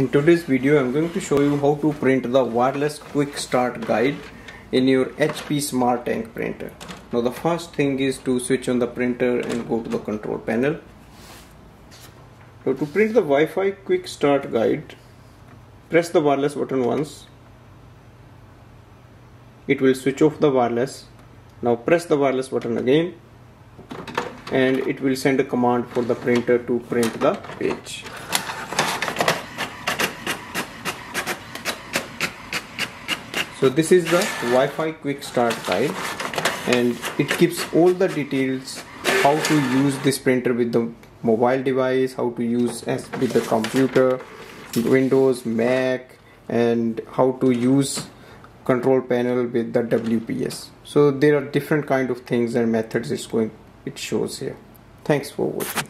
In today's video I'm going to show you how to print the wireless quick start guide in your HP Smart Tank printer. Now the first thing is to switch on the printer and go to the control panel. Now to print the Wi-Fi quick start guide press the wireless button once. It will switch off the wireless. Now press the wireless button again and it will send a command for the printer to print the page. So this is the Wi-Fi quick start guide and it gives all the details how to use this printer with the mobile device, how to use as with the computer, Windows, Mac and how to use control panel with the WPS. So there are different kind of things and methods it's going it shows here. Thanks for watching.